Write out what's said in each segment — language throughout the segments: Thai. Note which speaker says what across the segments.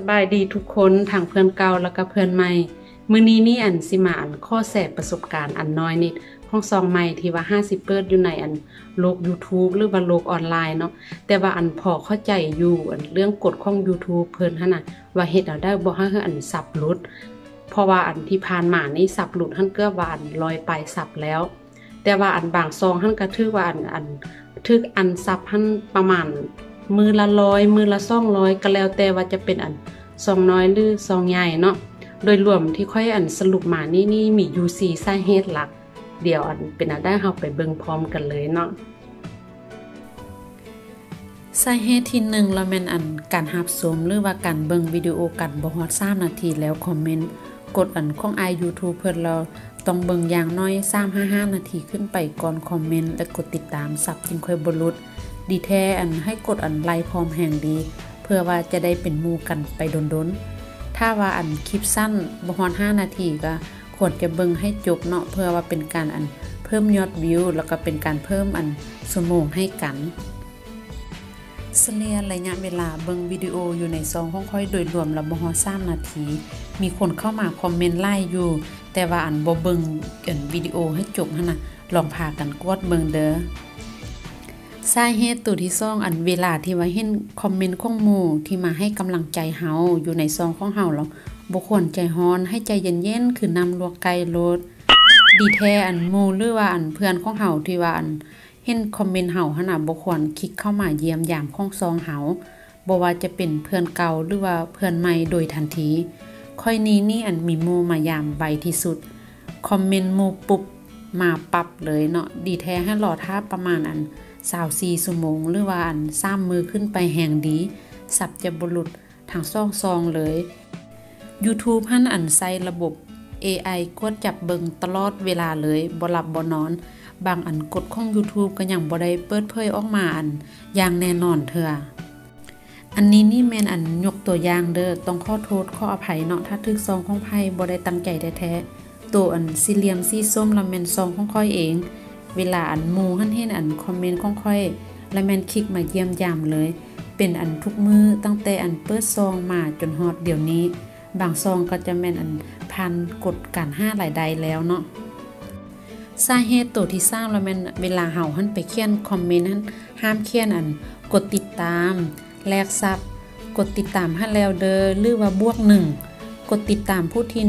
Speaker 1: สบายดีทุกคนทางเพื่อนเก่าแล้วก็เพื่อนใหม่ มื้อนี้นี่อันสิมาอันข้อแสประสบการณ์อันน้อยนิดของซองใหม่ที่ว่า 50 เปิดอยู่ในอันโลก YouTube หรือว่าโลกออนไลน์เนาะแต่ว่าอันพอเข้าใจอยู่อันเรื่องกฎของ YouTube เพิ่นหั่นน่ะว่าเฮ็ดเอาได้บ่ให้อันสับหลุดเพราะว่าอันที่ผ่านมานี่สับหลุดหั่นเกือบว่าอันลอยไปสับแล้ว แต่ว่าอันบางซองหั่นก็ถือว่าอันอันทึกอันสับหั่นประมาณ มือละร้อยมือละ200ก็แล้วแต่ว่าจะเป็นอันซองน้อยหรือซองใหญ่เนาะโดยรวมที่ค่อยอันสรุปมานี่นี่มียู่4สาเหตุหลัก เดี๋ยวอันเป็นอันได้เฮาไปเบิ่งพร้อมกันเลยเนาะสาเหตุที่1เราแม่นอันการรับชมหรือว่าการเบิ่งวิดีโอกันบ่ฮอด3นาทีแล้วคอมเมนต์กดอันของ i YouTube เพิ่นเราต้องเบิ่งอย่างน้อย3-5นาทีขึ้นไปก่อนคอมเมนต์และกดติดตามสับจึงค่อยบ่ลุด ดีแท้อันให้กดอันไลค์พร้อมแห่งดี เพื่อว่าจะได้เป็นมูกันไปดนๆถ้าว่าอันคลิปสั้นบ่ฮอด5นาทีก็ควรจะเบิ่งให้จบเนาะเพื่อว่าเป็นการอันเพิ่มยอดวิว แล้วก็เป็นการเพิ่มอันชั่วโมงให้กันเสเลียระยะเวลาเบิ่งวิดีโออยู่ในซองของค่อยโดยรวมล้วบ่ฮอด3นาที มีคนเข้ามาคอมเมนต์ไล่อยู่ แต่ว่าอันบ่เบิ่งอันวิดีโอให้จบหั่นน่ะลองพากันกดเบิ่งเด้อ สาเหตุตัวที่2อันเวลาที่ว่าเห็นคอมเมนต์ของหมู่ที่มาให้กำลังใจเฮาอยู่ในซองของเฮาแล้วบ่ควรใจฮ้อนให้ใจเย็นๆคือนำลวกไก่รถดีแท้อันหมู่หรือว่าอันเพื่อนของเฮาที่ว่าอันเห็นคอมเมนต์เฮาหั่นน่ะบ่ควรคลิกเข้ามาเยี่ยมยามของซองเฮาบ่ว่าจะเป็นเพื่อนเก่าหรือว่าเพื่อนใหม่โดยทันทีค่อยนี้นี่อันมีหมู่มายามไวที่สุดคอมเมนต์หมู่ปุ๊บมาปรับเลยเนาะดีแท้ให้รอท่าประมาณอัน 24ชั่วโมงหรือว่าอัน3มือขึ้นไปแห่งดี สับจะบุรุษทางซ่องซองเลย YouTube หั่นอันใส่ระบบ AI กดจับเบิงตลอดเวลาเลยบ่หลับบ่นอน บางอันกดของ YouTube ก็ยังบ่ได้เปิดเผยออกมาอันอย่างแน่นอนเถื่ออันนี้นี่แมนอันยกตัวอย่างเด้อต้องข้อโทษข้ออภัยเนาะถ้าทึกซองของไผบ่ได้ตั้งใจแท้ๆตัวอันสี่เหลี่ยมสีส้มละแมนซองของค่อยเอง เวลาอันมูหันเห็นอันคอมเมนต์ของค่อยและแมนคลิกมาเยี่ยมยามเลย เป็นอันทุกมือตั้งแต่อันเปิดซองมาจนฮอดเดี๋ยวนี้ บางซองก็จะแมนอันพันกดการ5หลายใดแล้วเนาะสาเหตุตัวที่สร้างแล้วแมนเวลาเฮาหันไปเขียนคอมเมนต์นั้นห้ามเขียนอันกดติดตาม แลกซับกดติดตามให้แล้วเด้อหรือว่าบวก1 กดติดตามผู้ที่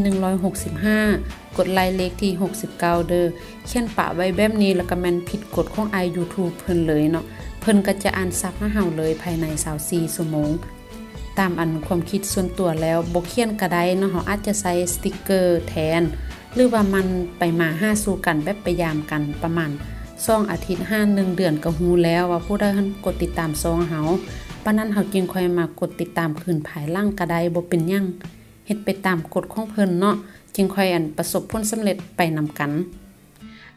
Speaker 1: 165 กดไลค์เลขที่ 69 เด้อเขียนปะไว้แบบนี้แล้วก็แมนผิดกฎของ i YouTube เพิ่นเลยเนาะเพิ่นก็จะอ่านซับให้เฮาเลยภายใน24ชั่วโมงตามอันความคิดส่วนตัวแล้วบ่เขียนก็ไดเนาะเฮาอาจจะใส่สติกเกอร์แทน หรือว่ามันไปมาห้าสู่กันแบบไปยามกันประมาณ2องอาทิตย์5 1เดือนก็ฮู้แล้วว่าผู้ใดหันกดติดตามซองเฮาปานนั้นเฮาจึงค่อยมากดติดตามคืนภายหลังก็ไดบ่เป็นหยัง เฮ็ดไปตามกฎของเพิ่นเนาะจึงค่อยอันประสบผลสำเร็จไปนำกัน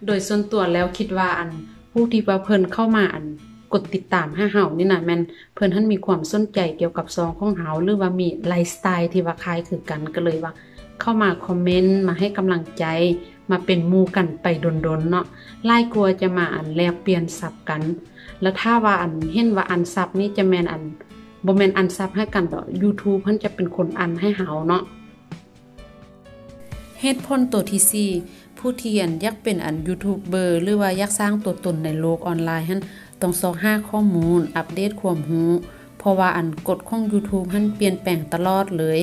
Speaker 1: โดยส่วนตัวแล้วคิดว่าอันผู้ที่ว่าเพิ่นเข้ามาอันกดติดตามให้เฮานี่น่ะแม่นเพิ่นท่านมีความสนใจเกี่ยวกับซองของเฮาหรือว่ามีไลฟ์สไตล์ที่ว่าคล้ายคือกันก็เลยว่า เข้ามาคอมเมนต์มาให้กำลังใจ มาเป็นมู่กันไปดนๆเนาะลายกลัวจะมาอันแลกเปลี่ยนศัพท์กัน แล้วถ้าว่าอันเห็นว่าอันศัพท์นี้จะแม่นอัน บ่แม่นอันศัพท์ให้กันดอ YouTube เพิ่นจะเป็นคนอันให้เฮาเนาะเหตุผลตัวที่ 4 ผู้ที่อันอยากเป็นอันยูทูบเบอร์หรือว่าอยากสร้างตัวตนในโลกออนไลน์หั่นต้องซอกหาข้อมูล อัปเดตความรู้เพราะว่าอันกฎของ YouTube หั่นเปลี่ยนแปลงตลอดเลย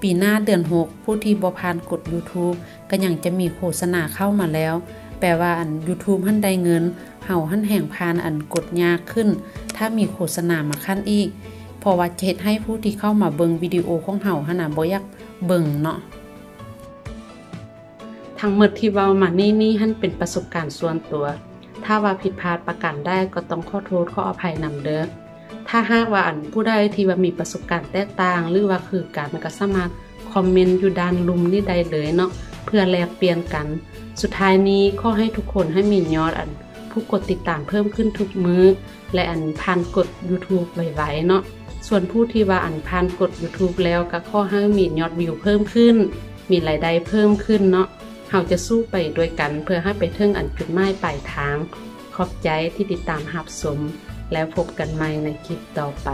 Speaker 1: ปีหน้าเดือน 6 ผู้ที่บ่ผ่านกฎ YouTube ก็ยังจะมีโฆษณาเข้ามาแล้ว แปลว่าอัน YouTube หั่นได้เงินเฮาหั่นแห่งผ่านอันกฎยากขึ้น ถ้ามีโฆษณามาคั่นอีก ราะว่าเฮ็ดให้ผู้ที่เข้ามาเบิงวิดีโอของเฮาหั่นน่ะบ่อยากเบิงเนาะทั้งหมดที่เว้ามานี่นี่หั่นเป็นประสบการณ์ส่วนตัว ถ้าว่าผิดพลาดประกันได้ก็ต้องขอโทษขออภัยนำเด้อถ้าหากว่าอันผู้ใดที่ว่ามีประสบการณ์แตกต่าง หรือว่าคือกันก็สามารถคอมเมนต์อยู่ด้านลุมนี่ได้เลยเนาะเพื่อแลกเปลี่ยนกัน สุดท้ายนี้ขอให้ทุกคนให้มียอดอันผู้กดติดตามเพิ่มขึ้นทุกมือและอันผ่านกด YouTube ไวๆเนาะ ส่วนผู้ที่ว่าอันผ่านกด YouTube แล้วก็ข้อให้มียอดวิวเพิ่มขึ้น มีรายได้เพิ่มขึ้นเนาะเราจะสู้ไปด้วยกันเพื่อให้ไปถึงอันจุดหมายปลายทาง ขอบใจที่ติดตามหับสม แล้วพบกันใหม่ในคลิปต่อไป